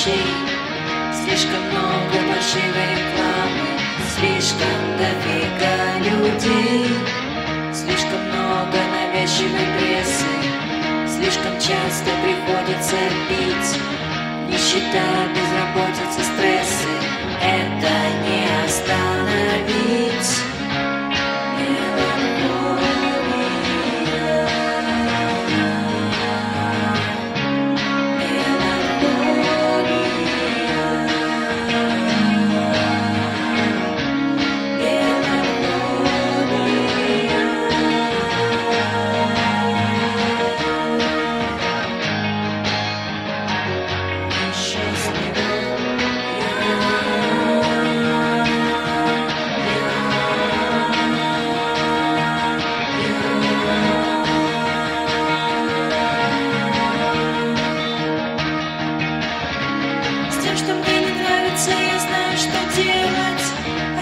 Слишком много фальшивой рекламы, слишком дофига людей, слишком много навязчивой прессы, слишком часто приходится пить. Нищета, безработица, стрессы —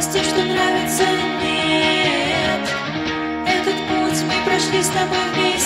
с тем, что нравится, нет. Этот путь мы прошли с тобой вместе.